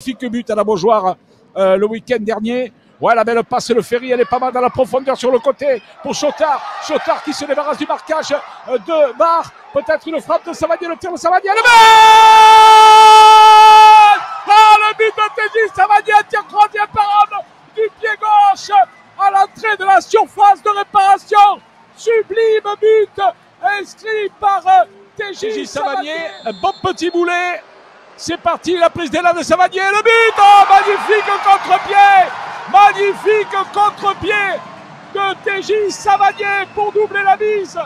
magnifique but à la Beaujoire euh, le week-end dernier. Ouais, la belle passe, le ferry, elle est pas mal dans la profondeur sur le côté pour Chotard. Chotard qui se débarrasse du marquage euh, de Bar. Peut-être une frappe de Savanier, le tir de Savanier. Le but Ah, le but de Tégis Savanier, tir troisième parade du pied gauche à l'entrée de la surface de réparation. Sublime but inscrit par euh, Tégis Savanier. Un bon petit boulet. C'est parti, la prise d'élan de Savanier, le but. Oh, magnifique contre-pied. Magnifique contre-pied de TJ Savanier pour doubler la mise